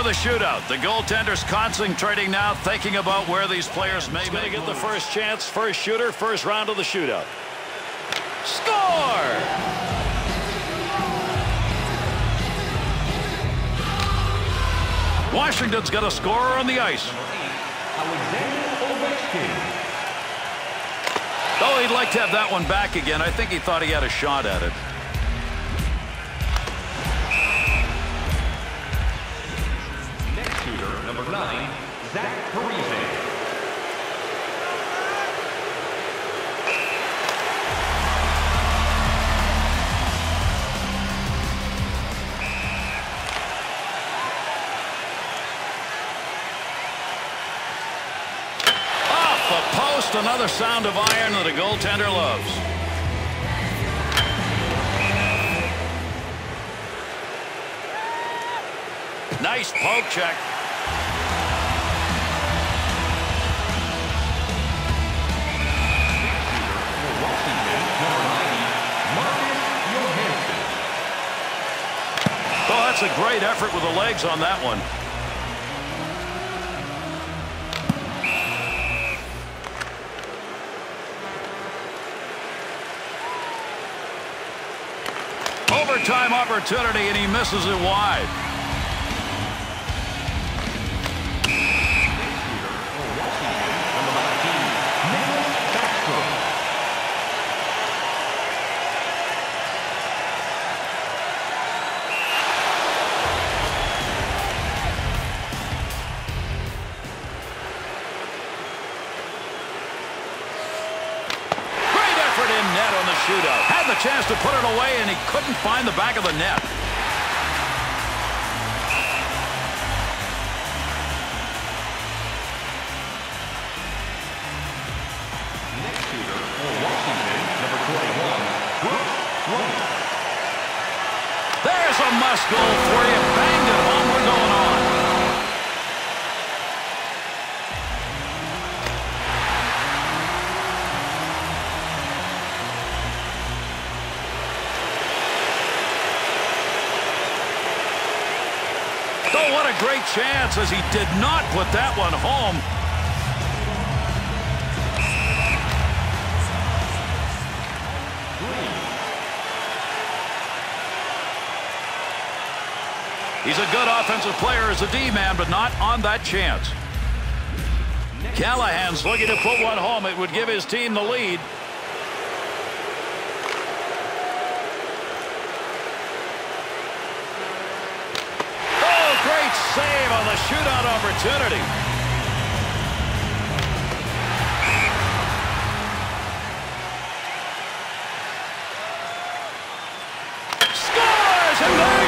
the shootout. The goaltender's concentrating now, thinking about where these players may going to get the first chance, first shooter, first round of the shootout. Score! Washington's got a scorer on the ice. Oh, he'd like to have that one back again. I think he thought he had a shot at it. Nine, Zach Parise. Off the post, another sound of iron that a goaltender loves. Nice poke check. That's a great effort with the legs on that one. Overtime opportunity, and he misses it wide. Effort in net on the shootout. Had the chance to put it away, and he couldn't find the back of the net. Next shooter Washington, number 21, There's a must goal for you. Banged it Oh, what a great chance as he did not put that one home. He's a good offensive player as a D-man, but not on that chance. Callahan's looking to put one home. It would give his team the lead. Oh, great the shootout opportunity. Scores! And there